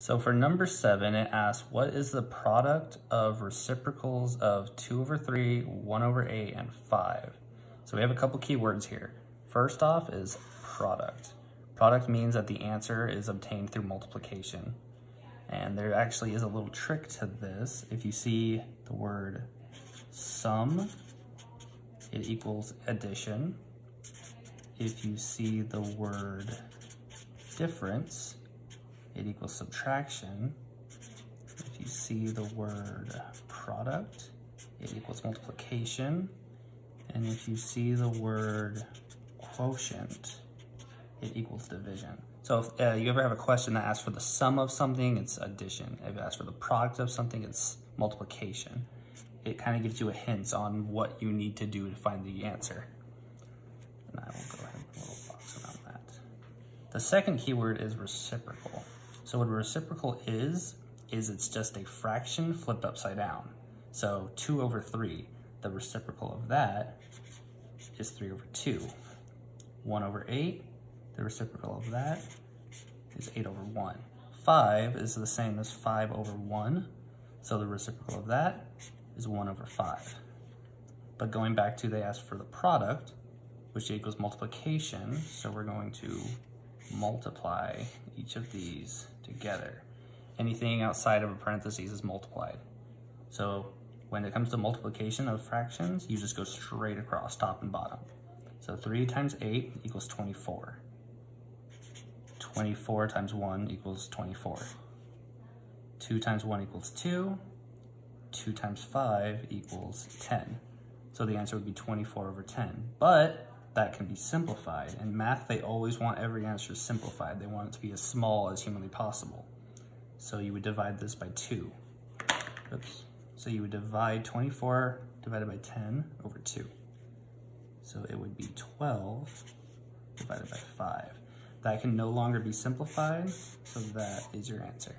So for number seven, it asks, what is the product of reciprocals of two over three, one over eight, and five? So we have a couple keywords here. First off is product. Product means that the answer is obtained through multiplication. And there actually is a little trick to this. If you see the word sum, it equals addition. If you see the word difference, it equals subtraction. If you see the word product, it equals multiplication. And if you see the word quotient, it equals division. So if uh, you ever have a question that asks for the sum of something, it's addition. If it asks for the product of something, it's multiplication. It kind of gives you a hint on what you need to do to find the answer. And I will go ahead and put a little box around that. The second keyword is reciprocal. So what a reciprocal is, is it's just a fraction flipped upside down. So 2 over 3, the reciprocal of that is 3 over 2. 1 over 8, the reciprocal of that is 8 over 1. 5 is the same as 5 over 1, so the reciprocal of that is 1 over 5. But going back to they asked for the product, which equals multiplication, so we're going to multiply each of these together. Anything outside of a parentheses is multiplied. So when it comes to multiplication of fractions, you just go straight across top and bottom. So 3 times 8 equals 24. 24 times 1 equals 24. 2 times 1 equals 2. 2 times 5 equals 10. So the answer would be 24 over 10. But that can be simplified. In math, they always want every answer simplified. They want it to be as small as humanly possible. So you would divide this by 2. Oops. So you would divide 24 divided by 10 over 2. So it would be 12 divided by 5. That can no longer be simplified, so that is your answer.